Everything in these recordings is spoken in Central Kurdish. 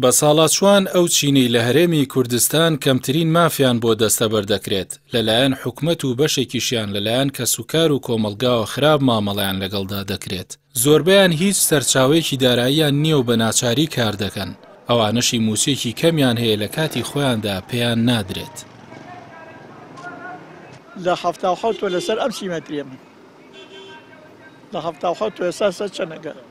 بە ساڵاچوان ئەو چینەی لە هەرێمی کوردستان کەمترین مافیان بۆ دەستەبەر دەکرێت لەلایەن حکومەت و بەشێکیشیان لەلایەن کە سوکار و کۆمەلگاوە خراپ مامەڵیان لەگەڵدا دەکرێت زۆربیان هیچ سەرچاوەیەکی داراییان نییە و بە ناچاری کار دەکەن ئەوانەشی موچەیەکی کەمیان هەیە لە کاتی خۆیاندا پێیان نادرێت. لە حەفتا و حەوت تۆ لەسەر ئەم سیمەتریە من لە حەفتا و حەوت تۆ ئێستا سەر چەنەگە.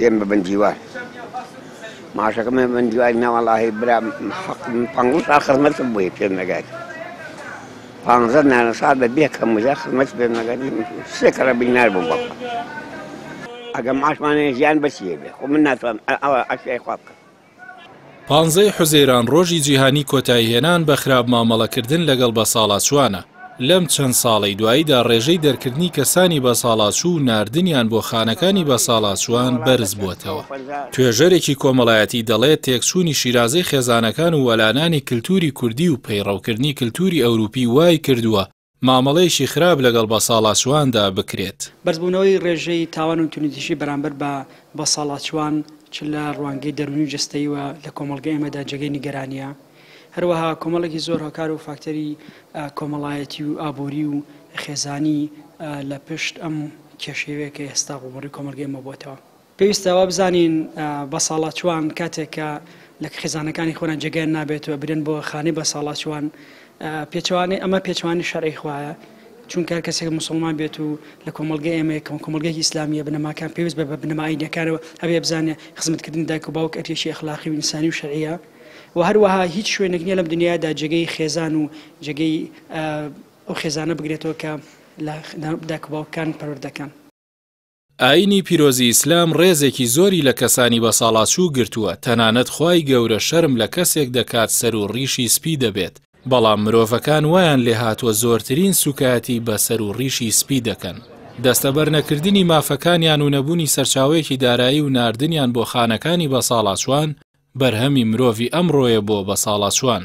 دێم بە بندیوار ماشەکەم بە بندیوار نا وەڵاهی برام حەق پەنجوو ساڵ خزمەتم بۆیە پێم نەگات پانزە نانە ساڵ بە بێ کەموزە خزمەت پێم نەگات سێ کەڕە بینار بووم بەڵ ئەگەم ماشمانێ ژیان بەسیێ بێ خۆ من ناتوانم ئەوە ئەشیای خوا بکەم پانزەی حوزەیران ڕۆژی جیهانی کۆتاییهێنان بە خراپ مامەڵەکردن لەگەڵ بەساڵاچووانە، لەم چەند ساڵەی دواییدا ڕێژەی دەرکردنی کەسانی بەساڵاچوو و ناردنیان بۆ خانەکانی بەساڵاچووان بەرزبووەتەوە. توێژەرێکی کۆمەڵایەتی دەڵێت، تێکچوونی شیرازەی خێزانەکان و وەلانانی کلتووری کوردی و پەیڕەوکردنی کلتووری ئەوروپی وایکردووە مامەڵەیەکی خراپ لەگەڵ بەساڵاچوواندا بکرێت. بەرزبوونەوەی ڕێژەی تاوان و توندوتیژی بەرامبەر بە بەساڵاچووان چ لە ڕوانگەی دەروونی و جەستەییوە لە کۆمەڵگەی ئێمەدا جێگەی نیگەرانییە. هەروەها کۆمەڵێکی زۆر هۆکار و فاکتەری کۆمەڵایەتی و ئابووری و خێزانی لە پشت ئەم کێشەیەوەیە کە ئێستا ڕووبەڕووی کۆمەڵگەی ئێمە بووەتەوە. پێویستە ئەوە بزانین بەساڵاچوان کاتێک کە لە خێزانەکانی خۆیان جێگەیان نابێت و ئەبرێن بۆ خانەی بەساڵاچوان پێچوانی ئەمە پێچوانی شەرعی خوایە چونکە هەر کەسێک مسلمان بێت و لە کۆمەلگە ئێمە کەم کۆمەلگەی ئیسلامیە بنەماکان پێویست بە بنەمایینەکانەوە هەبێ بزانێ خزمەتکردن دایک و باوک ئەرێکی ئەخلاقی و ئینسانی و شەرعە و هەروەها هیچ شوێنێک نیە لەم دنیادا جێگەی خێزان و جێگەی ئەو خێزانە بگرێتەوە کە لە داک باوکان پەروەردەکان ئایینی پیرۆزی ئیسلام ڕێزێکی زۆری لە کەسانی بەساڵاچوو گرتووە، تەنانەت خوای گەورە شەرم لە کەسێک دەکات سەر و ڕیشی سپی دەبێت، بەڵام مرۆڤەکان وایان لێهاتووە زۆرترین سووکایەتی بە سەر و ڕیشی سپی دەکەن، دەستەبەر نەکردنی مافەکانیان و نەبوونی سەرچاوەیەکی دارایی و ناردنیان بۆ خانەکانی بەساڵاچوان، بەرهەمی مرۆڤی ئەمڕۆیە بۆ بەساڵاچوان.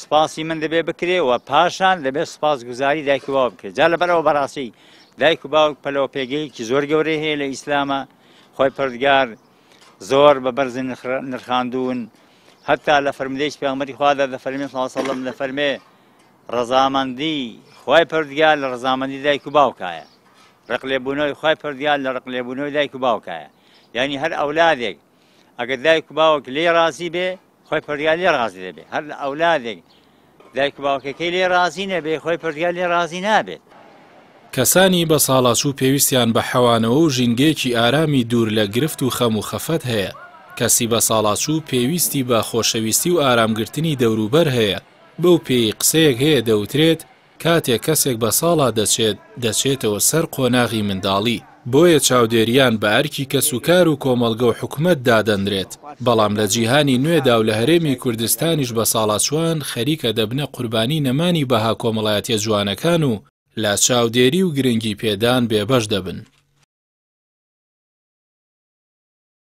سوپاسی من دەبێ بکرێ و پاشان دەبێت سوپاس گوزاری دایک و باو بکرێت جا لەبەرەوە بەڕاستی دایک و باوک پەلەوە پێگەیەکی زۆر گەورەی هەیە لە ئیسلامە خۆی پردگار زۆر بە بەرز نرخاندون هەتا لە فرمدەیش پێغمەری خوادا دە فەرمی ساسەڵم لە فەرمێ ڕەزامەندی خی پردگار لە ڕزامەندی دایک و باوکایە ڕق لێبوونەوەی خی پردگار لە ڕق لێبوونەوەی دایک و باوکایە یعنی هەر ئەولادێک ئەگەر دایک و باوک لێ ڕازی بێ خۆی پەرتگال لێ ڕازی دەبێت هەر لە ئەولادێک دایک و باوکەکەی لێ ڕازی نەبێت خۆی پەرتگال لێ ڕازی نابێت. کەسانی بەساڵاچوو پێویستیان بە حەوانەوە و ژینگەیەکی ئارامی دوور لە گرفت و خەم و خەفەت هەیە، کەسی بەساڵاچوو پێویستی بە خۆشەویستی و ئارامگرتنی دەوروبەر هەیە، بەو پێیەی قسەیەک هەیە دەوترێت، کاتێک کەسێک بە ساڵا دەچێت، دەچێتەوە سەر قۆناغی منداڵی، بۆیە چاودێرییان بە ئەرکی کەسوکار و کۆمەڵگە و حکومەت دادەنرێت، بەڵام لە جیهانی نوێدا و لە هەرێمی کوردستانیش بەساڵاچوان خەریکە دەبنە قوربانی نەمانی بەها کۆمەڵایەتیە جوانەکان و لە چاودێری و گرنگی پێدان بێبەش دەبن.